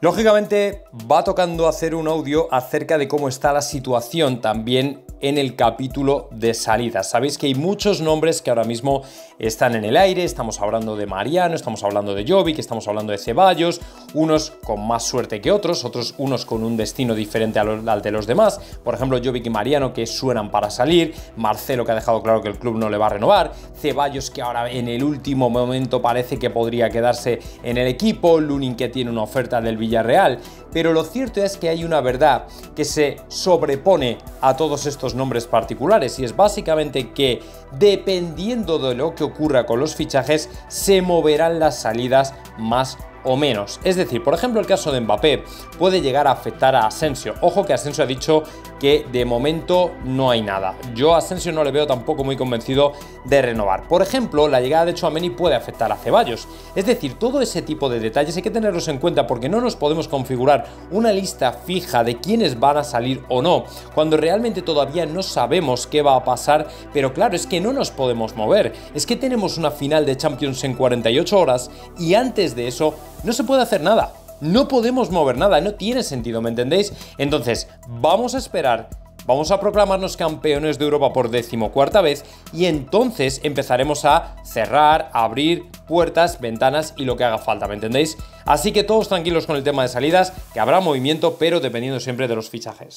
Lógicamente va tocando hacer un audio acerca de cómo está la situación también en el capítulo de salidas. Sabéis que hay muchos nombres que ahora mismo están en el aire, estamos hablando de Mariano, estamos hablando de Jovic, estamos hablando de Ceballos, unos con más suerte que otros, otros unos con un destino diferente al, de los demás, por ejemplo Jovic y Mariano que suenan para salir, Marcelo que ha dejado claro que el club no le va a renovar, Ceballos que ahora en el último momento parece que podría quedarse en el equipo, Lunin que tiene una oferta del Villarreal, pero lo cierto es que hay una verdad que se sobrepone a todos estos nombres particulares y es básicamente que dependiendo de lo que ocurra con los fichajes se moverán las salidas más o menos. Es decir, por ejemplo, el caso de Mbappé puede llegar a afectar a Asensio. Ojo que Asensio ha dicho que de momento no hay nada. Yo a Asensio no le veo tampoco muy convencido de renovar. Por ejemplo, la llegada de Chouameni puede afectar a Ceballos. Es decir, todo ese tipo de detalles hay que tenerlos en cuenta porque no nos podemos configurar una lista fija de quiénes van a salir o no, cuando realmente todavía no sabemos qué va a pasar, pero claro, es que no nos podemos mover. Es que tenemos una final de Champions en 48 horas y antes de eso no se puede hacer nada. No podemos mover nada, no tiene sentido, ¿me entendéis? Entonces, vamos a esperar vamos a proclamarnos campeones de Europa por decimocuarta vez y entonces empezaremos a cerrar, abrir puertas, ventanas y lo que haga falta, ¿me entendéis? Así que todos tranquilos con el tema de salidas, que habrá movimiento, pero dependiendo siempre de los fichajes.